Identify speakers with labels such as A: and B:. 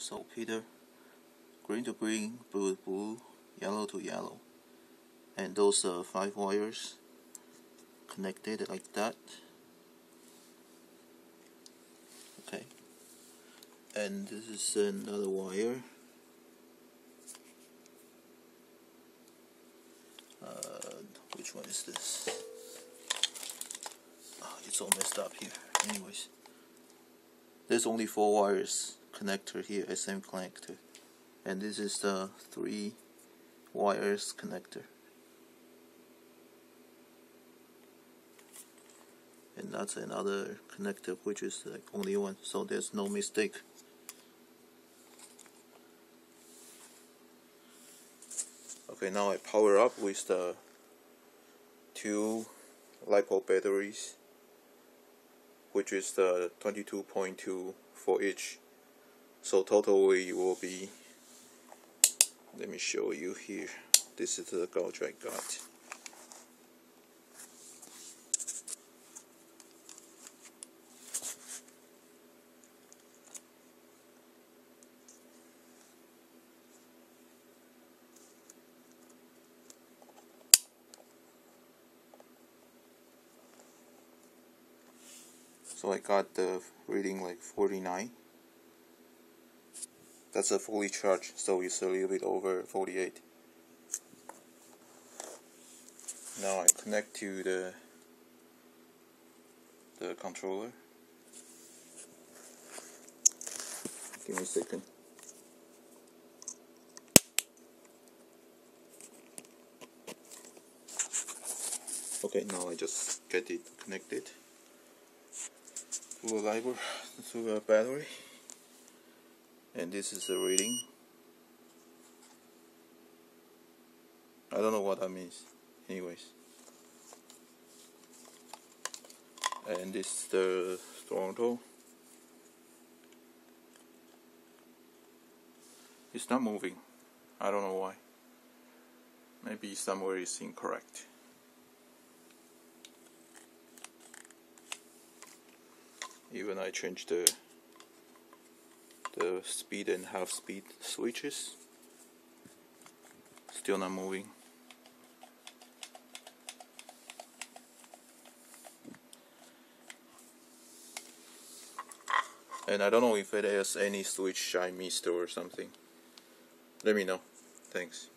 A: So Peter, green to green, blue to blue, yellow to yellow. And those are five wires connected like that. Okay. And this is another wire. Uh, which one is this? Oh, it's all messed up here. Anyways, there's only four wires connector here, SM connector, and this is the three wires connector. And that's another connector which is like only one, so there's no mistake. Okay, now I power up with the two LiPo batteries, which is the 22.2 for each. So total it will be, let me show you here. This is the gauge I got. So I got the reading like 49. That's a fully charged, so it's a little bit over 48. Now I connect to the the controller. Give me a second. Okay, now I just get it connected to a library, to a battery, and this is the reading. I don't know what that means, anyways. And this is the throttle. It's not moving. I don't know why. Maybe somewhere is incorrect. even I changed the the speed and half speed switches. Still not moving. And I don't know if it has any switch I missed or something. Let me know. Thanks